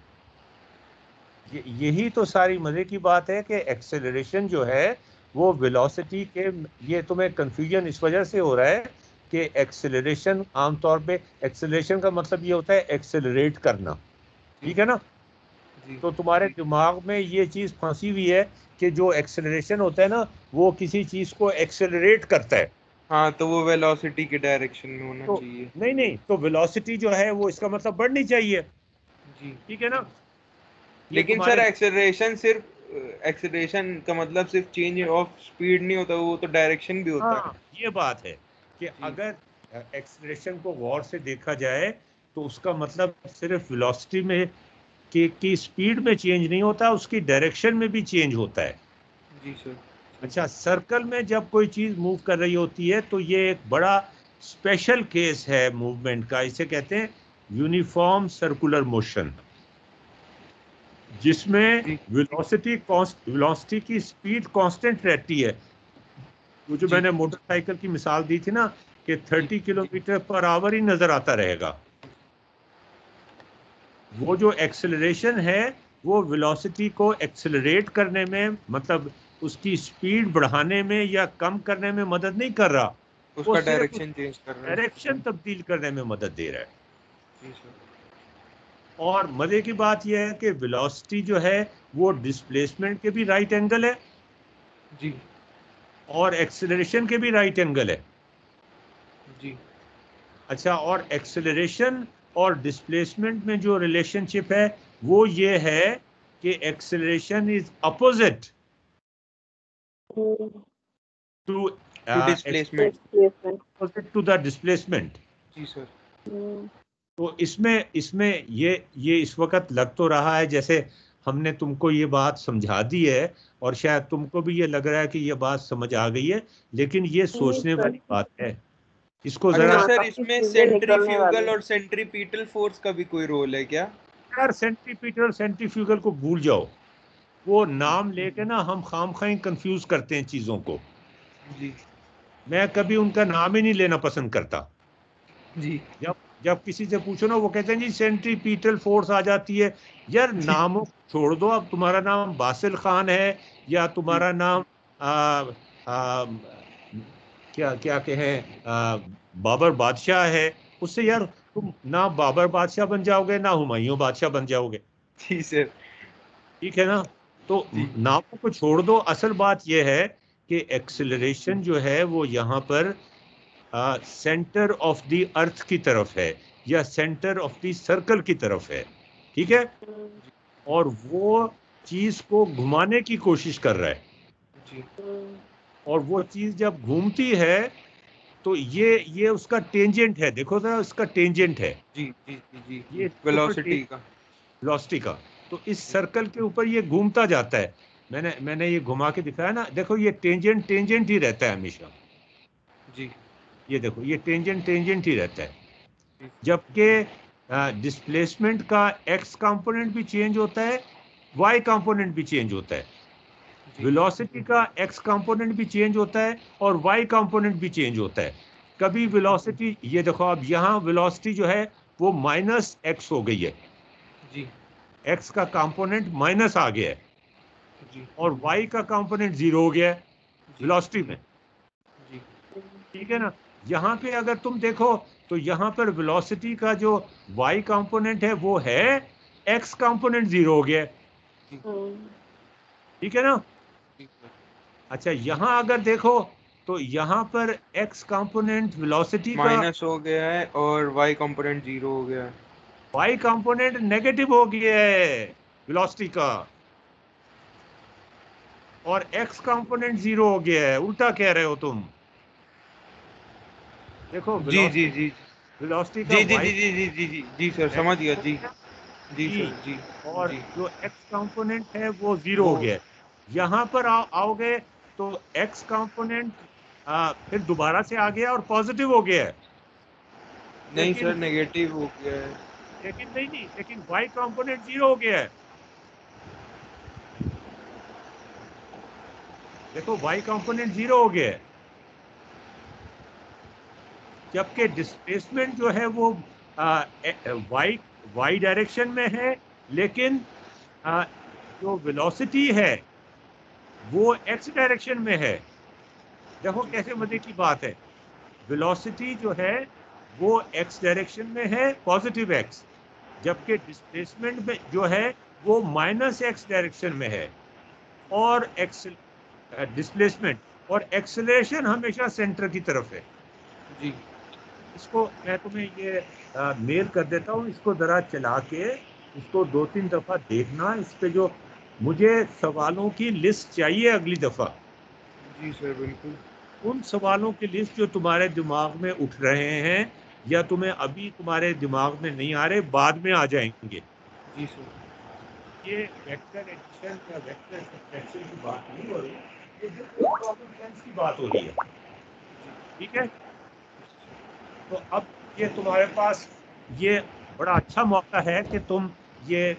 यही तो सारी मज़े की बात है कि एक्सेलरेशन जो है वो वेलोसिटी के ये तुम्हें कंफ्यूजन इस वजह से हो रहा है कि एक्सेलरेशन आमतौर पे एक्सेलरेशन का मतलब ये होता है एक्सेलरेट करना। ठीक है ना? जी। तो तुम्हारे दिमाग में ये चीज़ फंसी हुई है कि जो एक्सेलरेशन होता है ना वो किसी चीज़ को एक्सेलरेट करता है। हाँ तो वो वेलोसिटी के डायरेक्शन में होना तो- चाहिए। नहीं नहीं तो वेलोसिटी जो है वो इसका मतलब बढ़नी चाहिए। जी। ठीक है ना? लेकिन सर एक्सेलरेशन सिर्फ़ एक्सेलरेशन का मतलब सिर्फ़ चेंज ऑफ़ स्पीड नहीं होता वो तो डायरेक्शन भी होता है हाँ। ये बात है। कि अगर एक्सलेशन को गौर से देखा जाए तो उसका मतलब सिर्फ़ वेलोसिटी में की, की स्पीड में चेंज नहीं होता उसकी डायरेक्शन में भी चेंज होता है। जी सर अच्छा सर्कल में जब कोई चीज़ मूव कर रही होती है तो ये एक बड़ा स्पेशल केस है मूवमेंट का इसे कहते हैं यूनिफॉर्म सर्कुलर मोशन जिसमें वेलोसिटी वेलोसिटी की स्पीड कांस्टेंट रहती है। वो जो। मैंने मोटरसाइकिल की मिसाल दी थी ना कि 30 किलोमीटर पर आवर ही नज़र आता रहेगा। वो जो एक्सेलरेशन है वो वेलोसिटी को एक्सेलरेट करने में मतलब उसकी स्पीड बढ़ाने में या कम करने में मदद नहीं कर रहा। उसका डायरेक्शन चेंज कर रहा है। डायरेक्शन तब्दील करने में मदद दे रहा है। और मज़े की बात यह है कि वेलोसिटी जो है वो डिस्प्लेसमेंट के भी राइट एंगल है। जी। और एक्सेलरेशन के भी राइट एंगल है। जी। अच्छा और एक्सेलरेशन और डिस्प्लेसमेंट में जो रिलेशनशिप है वो ये है कि acceleration is opposite to displacement displacement opposite to the displacement ji sir तो इसमें इसमें ये ये इस वक्त लग तो रहा है जैसे हमने तुमको ये बात समझा दी है और शायद तुमको भी ये लग रहा है कि ये बात समझ आ गई है लेकिन ये सोचने वाली बात है। इसको जरा सर इसमें सेंट्रीफ्यूगल और सेंट्रीपीटल फोर्स का भी कोई रोल है क्या? यार सेंट्रीपीटल सेंट्रीफ्यूगल को भूल जाओ। वो नाम लेके ना हम खाम खाई कंफ्यूज करते हैं चीज़ों को। जी। मैं कभी उनका नाम ही नहीं लेना पसंद करता। जी। जब जब किसी से पूछो ना वो कहते हैं जी सेंट्रीपीटल फोर्स आ जाती है। यार नामों छोड़ दो अब तुम्हारा नाम बासिल खान है या तुम्हारा नाम आ, आ, क्या क्या कहें बाबर बादशाह है। उससे यार तुम ना बाबर बादशाह बन जाओगे ना हुमायूं बादशाह बन जाओगे। जी सर। ठीक है ना? तो। नामों को छोड़ दो। असल बात यह है कि एक्सेलरेशन जो है वो यहाँ पर सेंटर ऑफ़ द अर्थ की तरफ़ है या सेंटर ऑफ़ द सर्कल की तरफ़ है ठीक है? और वो चीज़ को घुमाने की कोशिश कर रहा है। और वो चीज़ जब घूमती है तो ये ये उसका टेंजेंट है। देखो ना उसका टेंजेंट है। जी जी जी जी। ये वेलोसिटी का। वेलोसिटी का। तो इस सर्कल के ऊपर ये घूमता जाता है। मैंने मैंने ये घुमा के दिखाया ना देखो ये टेंजेंट टेंजेंट ही रहता है हमेशा। जी। ये देखो ये टेंजेंट टेंजेंट ही रहता है। जबकि डिस्प्लेसमेंट का एक्स कंपोनेंट भी चेंज होता है वाई कंपोनेंट भी चेंज होता है। वेलोसिटी का एक्स कंपोनेंट भी चेंज होता है और वाई कंपोनेंट भी चेंज होता है। कभी वेलोसिटी ये देखो अब यहाँ वेलोसिटी जो है वो माइनस एक्स हो गई है। जी। एक्स का कंपोनेंट माइनस आ गया है। जी। और वाई का कंपोनेंट ज़ीरो हो गया है वेलोसिटी में। जी। ठीक है ना? यहाँ पे अगर तुम देखो तो यहाँ पर वेलोसिटी का जो वाई कंपोनेंट है वो है एक्स कंपोनेंट ज़ीरो हो गया। ठीक है ना? अच्छा यहाँ अगर देखो तो यहाँ पर एक्स कंपोनेंट वेलोसिटी का माइनस हो गया है और वाई कंपोनेंट ज़ीरो हो गया है। वाई कंपोनेंट नेगेटिव हो गया है वेलोसिटी का। और एक्स कंपोनेंट ज़ीरो हो गया है। उल्टा कह रहे हो तुम। देखो जी जी जी। वेलोसिटी जी जी जी जी जी जी जी जी सर समझ गया जी। जी। सर जी और जो। एक्स कंपोनेंट है वो ज़ीरो हो गया। यहाँ पर आओ, आओगे तो एक्स कंपोनेंट फिर दोबारा से आ गया और पॉजिटिव हो गया है। नहीं सर नेगेटिव हो गया है। लेकिन नहीं नहीं लेकिन वाई कंपोनेंट ज़ीरो हो गया है। देखो वाई कंपोनेंट ज़ीरो हो गया है। जबकि डिस्प्लेसमेंट जो है वो वाई वाई डायरेक्शन में है लेकिन आ, जो वेलोसिटी है वो एक्स डायरेक्शन में है। देखो कैसे मज़े की बात है। वेलोसिटी जो है वो एक्स डायरेक्शन में है पॉजिटिव एक्स जबकि डिस्प्लेसमेंट में जो है वो माइनस एक्स डायरेक्शन में है। और एक्स डिस्प्लेसमेंट और एक्सेलरेशन हमेशा सेंटर की तरफ़ है। जी। इसको मैं तुम्हें ये आ, मेल कर देता हूँ इसको ज़रा चला के इसको दो तीन दफ़ा देखना इस पे जो मुझे सवालों की लिस्ट चाहिए अगली दफ़ा। जी सर बिल्कुल। उन सवालों की लिस्ट जो तुम्हारे दिमाग में उठ रहे हैं या तुम्हें अभी तुम्हारे दिमाग में नहीं आ रहे बाद में आ जाएँगे। जी सर। ये वेक्टर एडिशन या वेक्टर सब्ट्रैक्शन की बात नहीं हो रही ये प्रॉब्लम की बात हो रही है। ठीक है? तो अब ये तुम्हारे पास ये बड़ा अच्छा मौका है कि तुम ये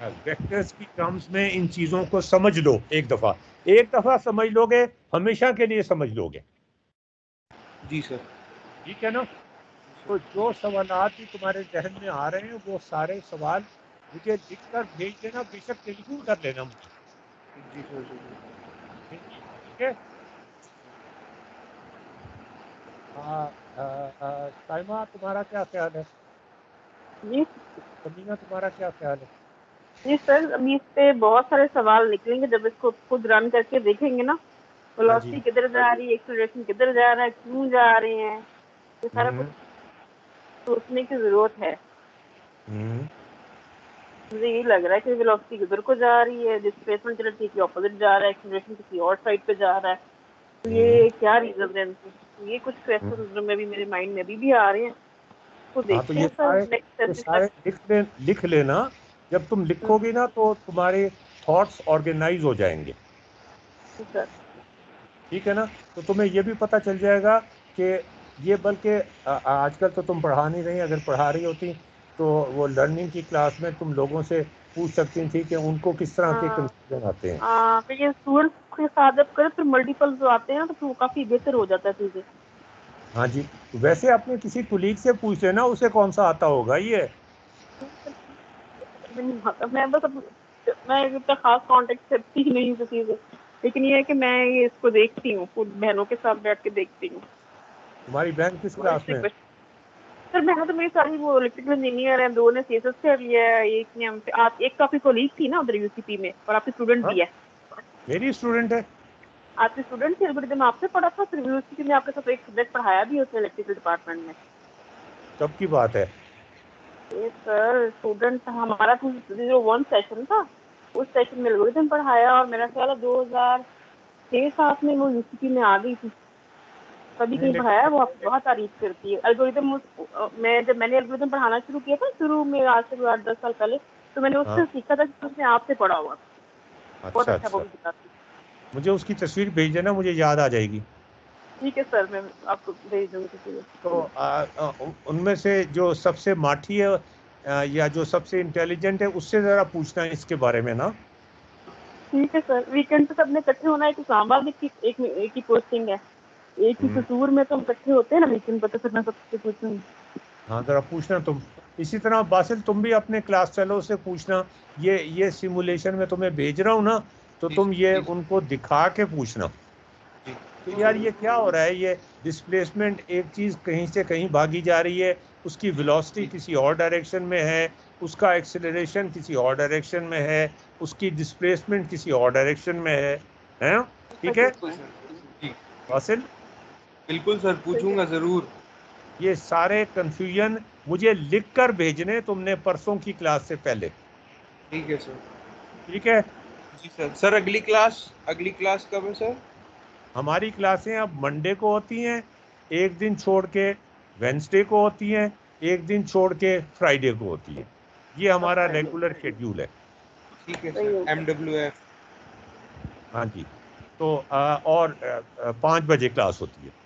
वेक्टर्स की टर्म्स में इन चीज़ों को समझ लो एक दफ़ा। एक दफ़ा समझ लोगे हमेशा के लिए समझ लोगे। जी सर। ठीक है ना? तो जो सवाल भी तुम्हारे जहन में आ रहे हैं वो सारे सवाल मुझे लिख कर भेज देना बेशक टेलीफोन कर लेना मुझे। जी सर। ठीक है? हाँ, साइमा तुम्हारा क्या ख्याल है? जी। समीना तुम्हारा क्या ख्याल है? जी सर अभी इस पे बहुत सारे सवाल निकलेंगे। जब इसको खुद रन करके देखेंगे ना वेलोसिटी किधर जा रही है एक्सेलरेशन किधर जा रहा है क्यों जा रहे हैं ये सारा हम्म, कुछ सोचने की ज़रूरत है। हम्म, मुझे यही लग रहा है कि वेलोसिटी किधर को जा रही है डिस्प्लेसमेंट चलती के ऑपोजिट जा रहा है एक्सेलरेशन किसी और साइड पे जा रहा है। तो ये क्या रीजन है इनके? ये कुछ क्वेश्चन में भी मेरे माइंड में अभी भी आ रहे हैं। तो हाँ, देखते तो हैं सर सारे लिख ले लिख लेना। जब तुम लिखोगे ना तो तुम्हारे थॉट्स ऑर्गेनाइज हो जाएँगे। ठीक है ना? तो तुम्हें ये भी पता चल जाएगा कि ये बल्कि आजकल तो तुम पढ़ा नहीं रही अगर पढ़ा रही होती तो वो लर्निंग की क्लास में तुम लोगों से पूछ सकती थी कि उनको किस तरह के हाँ। कंफ्यूजन आते हैं? हाँ तो ये स्टूडेंट्स के साथ जब करें फिर मल्टीपल जो आते हैं तो फिर वो काफ़ी बेहतर हो जाता है चीज़ें। हाँ जी वैसे अपने किसी कुलीग से पूछ लेना उसे कौन सा आता होगा ये? मैं बस अब मैं इतना खास कांटेक्ट करती ही नहीं हूँ किसी से लेकिन ये है कि मैं ये इसको देखती हूँ बहनों के साथ बैठ के देखती हूँ। तुम्हारी बहन किस क्लास में है? सर मैं तो मेरी सारी वो इलेक्ट्रिकल इंजीनियर है दो ने सीएसएस कर लिया है एक ने आप एक तो आपकी कोलीग थी ना उधर यूसीपी में और आपकी स्टूडेंट भी है। मेरी स्टूडेंट है। आपकी स्टूडेंट थी एल्गोरिथम आपसे पढ़ा था फिर यूसीपी में आपके साथ एक सब्जेक्ट पढ़ाया भी उसने इलेक्ट्रिकल डिपार्टमेंट में। कब की बात है? ये सर स्टूडेंट हमारा टू ज़ीरो वन सेशन था उस सेशन में एल्गोरिथम पढ़ाया और मेरा ख्याल है दो हज़ार छह सात में वो यूसीपी में आ गई थी। तभी कहीं पढ़ाया वो आपको बहुत तारीफ़ करती है। एल्गोरिथम मैं जब मैंने एल्गोरिथम पढ़ाना शुरू किया था शुरू में आज से आठ दस साल पहले तो मैंने उससे हाँ। सीखा था कि उसने आपसे पढ़ा हुआ था। बहुत अच्छा अच्छा। वो अच्छा सिखाती मुझे उसकी तस्वीर भेज देना मुझे याद आ जाएगी। ठीक है सर मैं आपको भेज दूँगी तो उनमें से जो सबसे माठी है आ, या जो सबसे इंटेलिजेंट है उससे ज़रा पूछना है इसके बारे में ना। ठीक है सर वीकेंड पे सबने इकट्ठे होना है कि इस्लामाबाद की एक एक ही पोस्टिंग है। एक ही हम्म। कसूर में तो हम इकट्ठे होते हैं ना वीकेंड पे तो फिर मैं सबसे पूछूँगी हाँ ज़रा पूछना तुम। इसी तरह बासिल तुम भी अपने क्लास फेलो से पूछना। ये ये सिमुलेशन में तुम्हें भेज रहा हूँ ना तो तुम ये उनको दिखा के पूछना। जी। तो यार ये क्या हो रहा है? ये डिस्प्लेसमेंट एक चीज़ कहीं से कहीं भागी जा रही है। उसकी वेलोसिटी किसी और डायरेक्शन में है। उसका एक्सेलरेशन किसी और डायरेक्शन में है। उसकी डिस्प्लेसमेंट किसी और डायरेक्शन में है। हैं? ठीक है? बासिल? बिल्कुल सर पूछूँगा ज़रूर। ये सारे कंफ्यूजन मुझे लिख कर भेजने तुमने परसों की क्लास से पहले। ठीक है सर। ठीक है? जी सर। सर अगली क्लास अगली क्लास कब है सर? हमारी क्लासें अब मंडे को होती हैं एक दिन छोड़ के वेंसडे को होती हैं एक दिन छोड़ के फ्राइडे को होती है। ये हमारा रेगुलर शेड्यूल है। ठीक है सर। एम डब्ल्यू एफ़ हाँ जी। तो आ, और पाँच बजे क्लास होती है।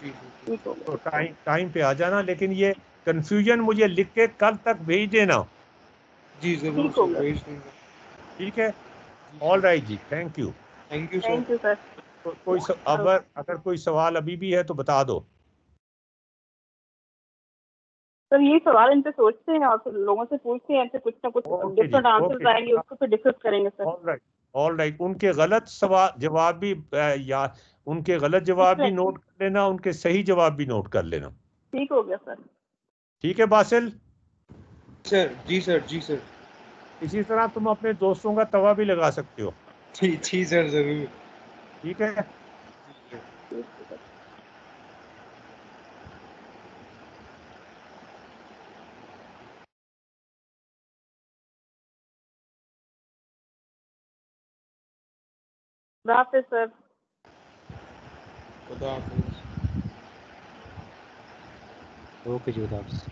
ठीक तो टाइम टाइम पे आ जाना लेकिन ये कंफ्यूजन मुझे लिख के कल तक भेज देना। जी ज़रूर हो। भेज दूँगा। ठीक है? All right ji. Thank you thank you sir thank you sir कोई स, अगर अगर कोई सवाल अभी भी है तो बता दो। सर ये सवाल इन पे सोचते हैं और फिर लोगों से पूछते हैं इनसे कुछ ना कुछ डिफरेंट आंसर्स ओके। आएँगे उसको फिर डिस्कस करेंगे sir all right all right उनके गलत सवाल जवाब भी या उनके गलत जवाब भी नोट कर लेना उनके सही जवाब भी नोट कर लेना। ठीक हो गया सर ठीक है बासिल? सर जी सर जी सर इसी तरह तुम अपने दोस्तों का तवा भी लगा सकते हो। जी जी सर ज़रूर। ठीक है जी सर ठीक है सर हाफिज सर खुदा हाफिज ओके जी खुदा हाफिज़